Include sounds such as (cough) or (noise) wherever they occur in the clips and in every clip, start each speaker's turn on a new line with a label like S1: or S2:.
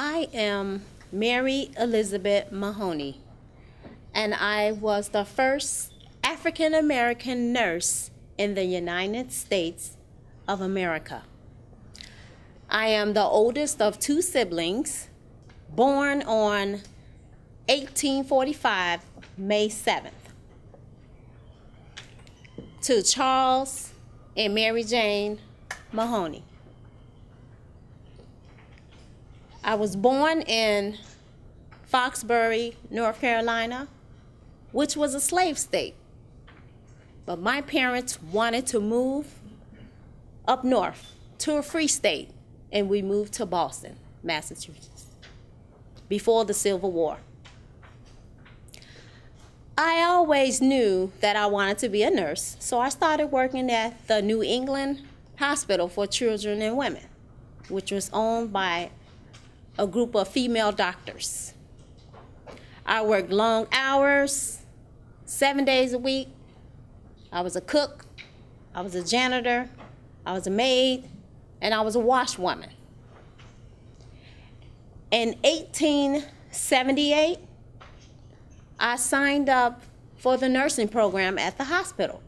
S1: I am Mary Elizabeth Mahoney, and I was the first African American nurse in the United States of America. I am the oldest of two siblings, born on 1845, May 7th, to Charles and Mary Jane Mahoney. I was born in Foxbury, North Carolina, which was a slave state. But my parents wanted to move up north to a free state, and we moved to Boston, Massachusetts, before the Civil War. I always knew that I wanted to be a nurse, so I started working at the New England Hospital for Children and Women, which was owned by a group of female doctors. I worked long hours, seven days a week. I was a cook, I was a janitor, I was a maid, and I was a washwoman. In 1878, I signed up for the nursing program at the hospital.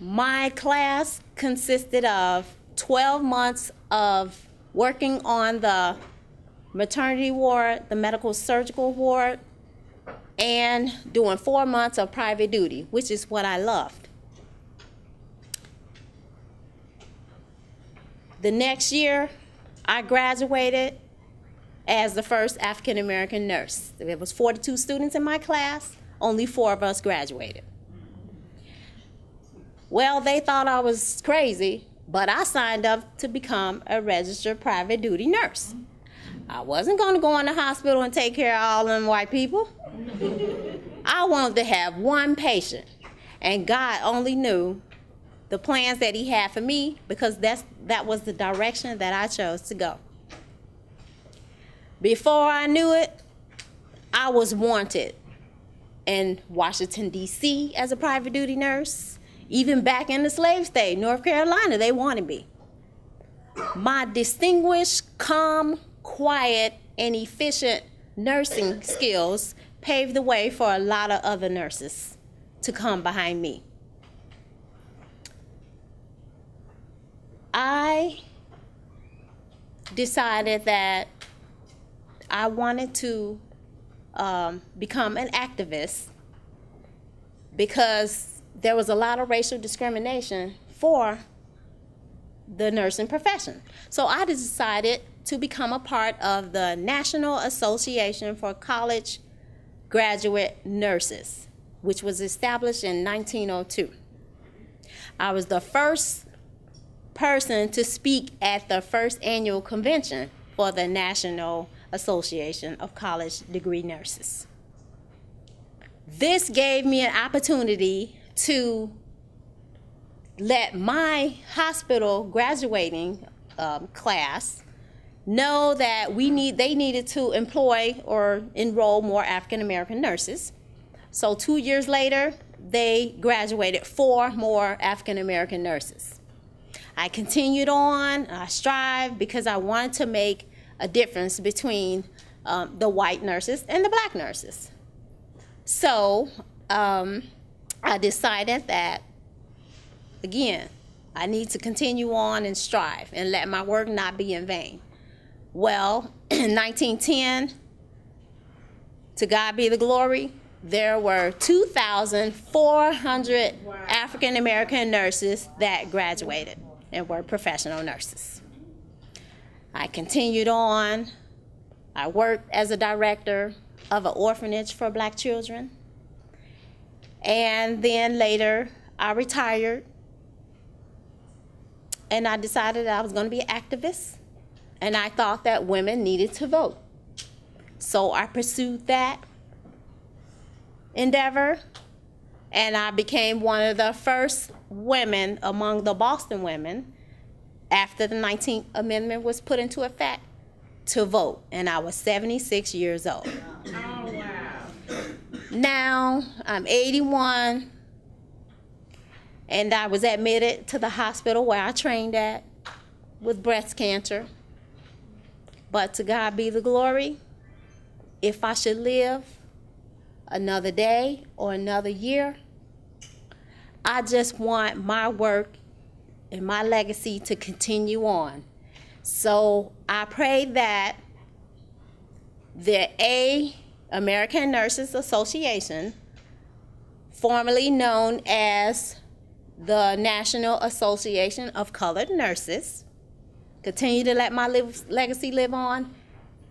S1: My class consisted of 12 months of working on the maternity ward, the medical surgical ward, and doing four months of private duty, which is what I loved. The next year, I graduated as the first African American nurse. There was 42 students in my class, only four of us graduated. Well, they thought I was crazy but I signed up to become a registered private duty nurse. I wasn't going to go in the hospital and take care of all them white people. I wanted to have one patient, and God only knew the plans that He had for me because that's that was the direction that I chose to go. Before I knew it, I was wanted in Washington D.C. as a private duty nurse. Even back in the slave state, North Carolina, they wanted me. My distinguished, calm, quiet, and efficient nursing skills paved the way for a lot of other nurses to come behind me. I decided that I wanted to um, become an activist because there was a lot of racial discrimination for the nursing profession. So I decided to become a part of the National Association for Colored Graduate Nurses, which was established in 1902. I was the first person to speak at the first annual convention for the National Association of College Degree Nurses. This gave me an opportunity to let my hospital graduating um, class know that we need they needed to employ or enroll more African American nurses. So two years later, they graduated four more African American nurses. I continued on, I strived because I wanted to make a difference between um, the white nurses and the black nurses. So um, I decided that, again, I need to continue on and strive and let my work not be in vain. Well, (clears throat) in 1910, to God be the glory, there were 2,400 wow. African American nurses that graduated and were professional nurses. I continued on. I worked as a director of an orphanage for black children. And then later, I retired and I decided I was going to be an activist. And I thought that women needed to vote. So I pursued that endeavor. And I became one of the first women among the Boston women after the 19th Amendment was put into effect to vote. And I was 76 years old. Now I'm 81 and I was admitted to the hospital where I trained at. with breast cancer. But to God be the glory. If I should live another day or another year, I just want my work and my legacy to continue on. So I pray that the A American Nurses Association, formerly known as the National Association of Colored Nurses, continue to let my live, legacy live on,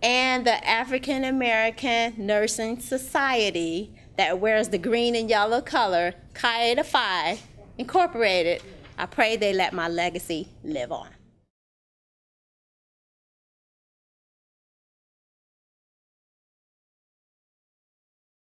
S1: and the African American Nursing Society that wears the green and yellow color, Chi Phi Incorporated. I pray they let my legacy live on.